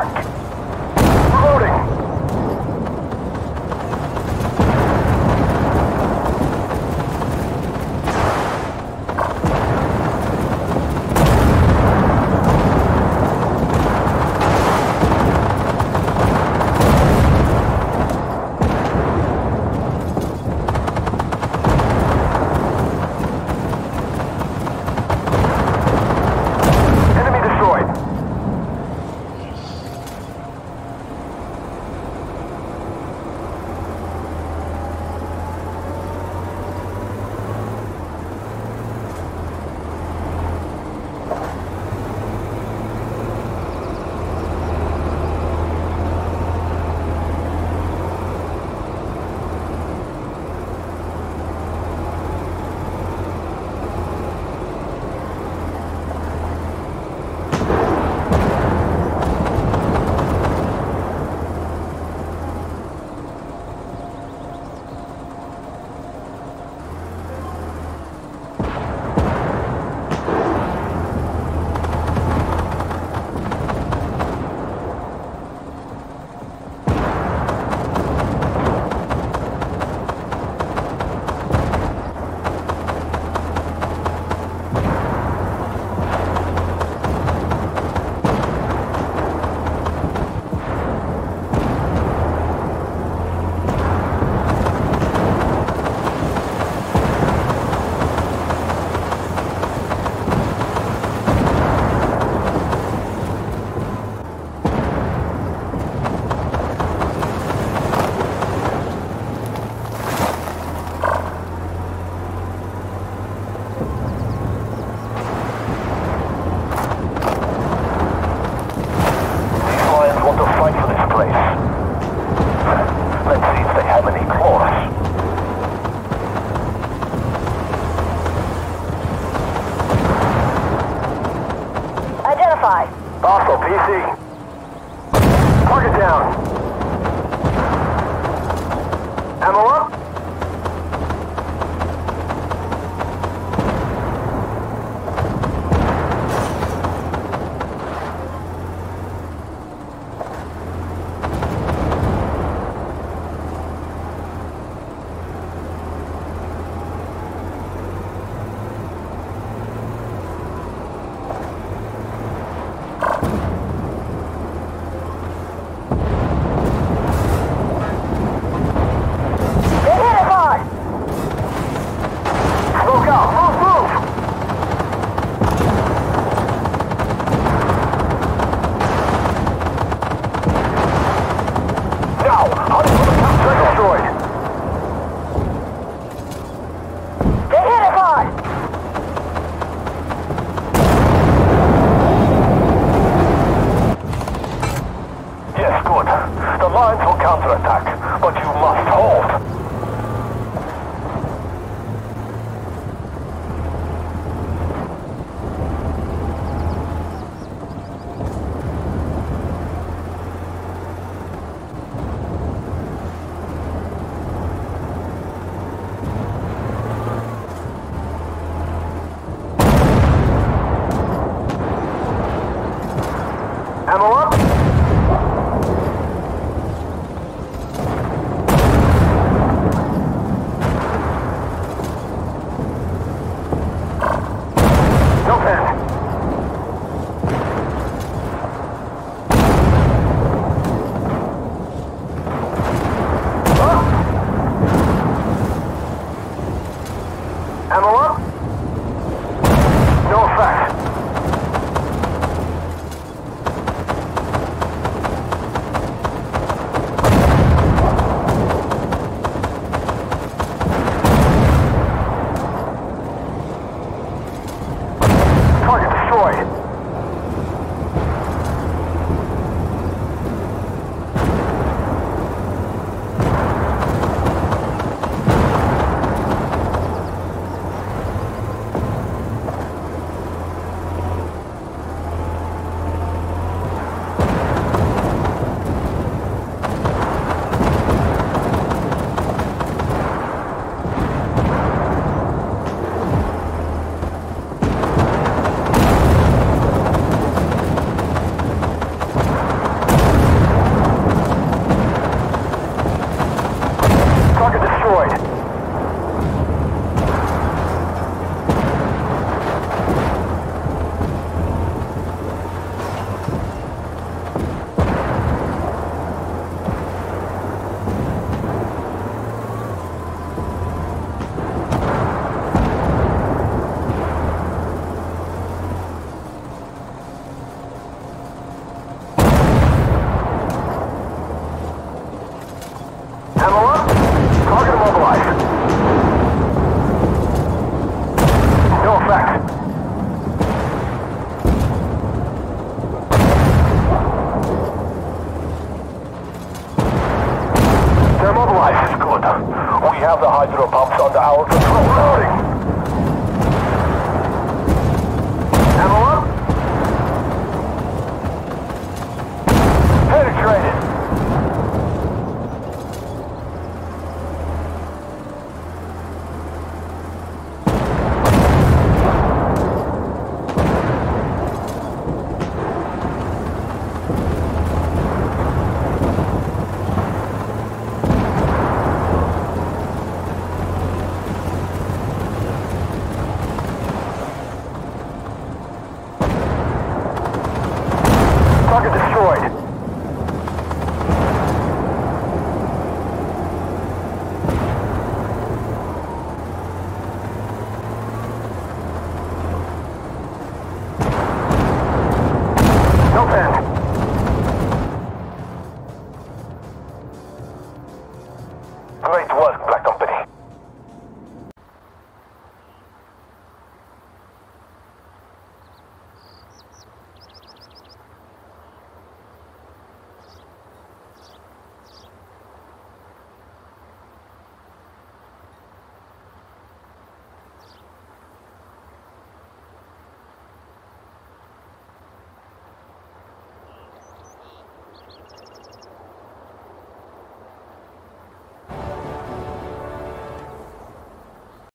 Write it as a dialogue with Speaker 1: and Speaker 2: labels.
Speaker 1: target
Speaker 2: down. Ammo up.
Speaker 1: and a lot Great work, Black Ops.